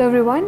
everyone.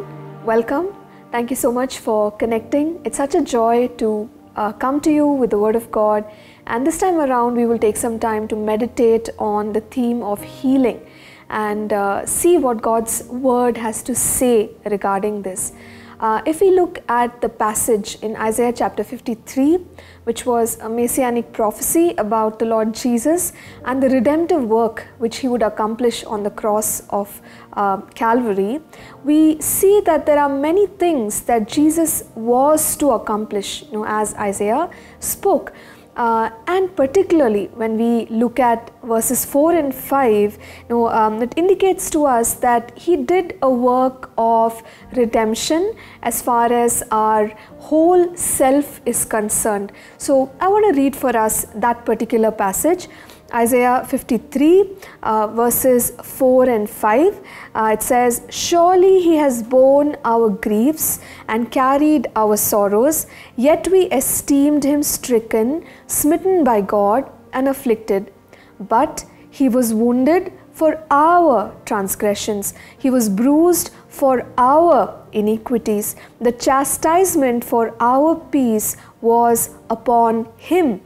Welcome. Thank you so much for connecting. It's such a joy to uh, come to you with the Word of God. And this time around, we will take some time to meditate on the theme of healing and uh, see what God's Word has to say regarding this. Uh, if we look at the passage in Isaiah chapter 53, which was a messianic prophecy about the Lord Jesus and the redemptive work which he would accomplish on the cross of uh, Calvary, we see that there are many things that Jesus was to accomplish, you know, as Isaiah spoke. Uh, and particularly when we look at verses 4 and 5, you know, um, it indicates to us that he did a work of redemption as far as our whole self is concerned. So I want to read for us that particular passage. Isaiah 53, uh, verses 4 and 5. Uh, it says, Surely he has borne our griefs and carried our sorrows, yet we esteemed him stricken, smitten by God, and afflicted. But he was wounded for our transgressions, he was bruised for our iniquities. The chastisement for our peace was upon him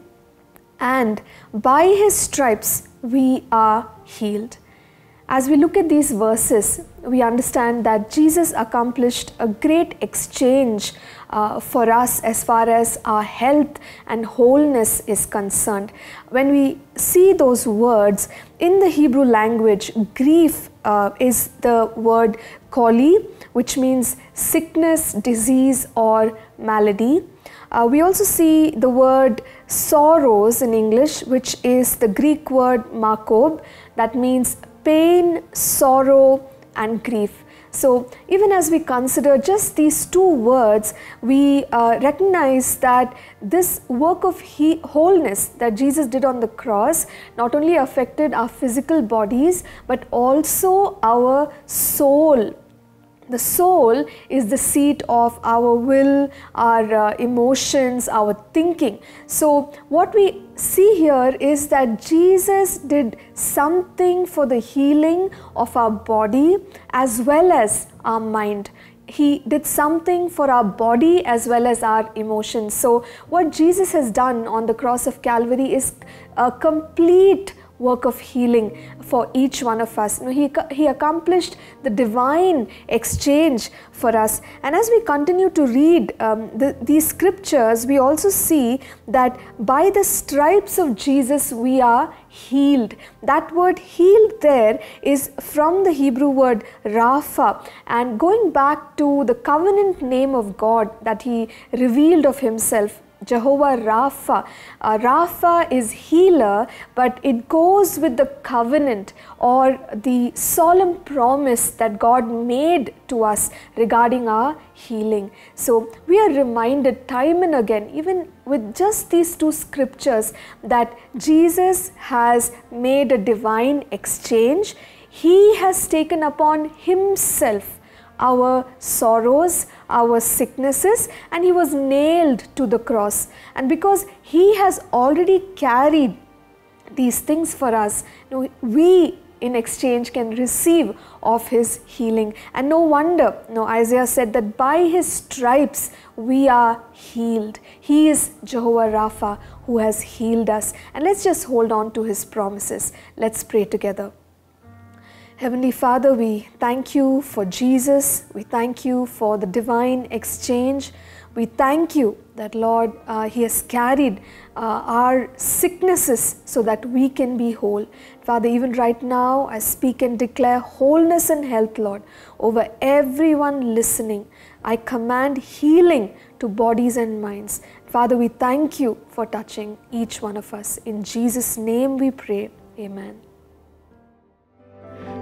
and by his stripes we are healed. As we look at these verses, we understand that Jesus accomplished a great exchange uh, for us as far as our health and wholeness is concerned. When we see those words in the Hebrew language, grief uh, is the word koli, which means sickness, disease, or malady. Uh, we also see the word sorrows in English, which is the Greek word makob, that means pain, sorrow, and grief. So, even as we consider just these two words, we uh, recognize that this work of he- wholeness that Jesus did on the cross not only affected our physical bodies but also our soul the soul is the seat of our will, our uh, emotions, our thinking. So, what we see here is that Jesus did something for the healing of our body as well as our mind. He did something for our body as well as our emotions. So, what Jesus has done on the cross of Calvary is a complete work of healing for each one of us. You know, he, he accomplished the divine exchange for us. And as we continue to read um, the, these scriptures, we also see that by the stripes of Jesus we are healed. That word healed there is from the Hebrew word Rapha. And going back to the covenant name of God that he revealed of himself, Jehovah Rapha. Uh, Rapha is healer, but it goes with the covenant or the solemn promise that God made to us regarding our healing. So we are reminded time and again, even with just these two scriptures, that Jesus has made a divine exchange. He has taken upon himself our sorrows, our sicknesses, and he was nailed to the cross. And because he has already carried these things for us, we in exchange can receive of his healing. And no wonder, know, Isaiah said that by his stripes we are healed. He is Jehovah Rapha who has healed us. And let's just hold on to his promises. Let's pray together. Heavenly Father, we thank you for Jesus. We thank you for the divine exchange. We thank you that, Lord, uh, He has carried uh, our sicknesses so that we can be whole. Father, even right now, I speak and declare wholeness and health, Lord, over everyone listening. I command healing to bodies and minds. Father, we thank you for touching each one of us. In Jesus' name we pray. Amen.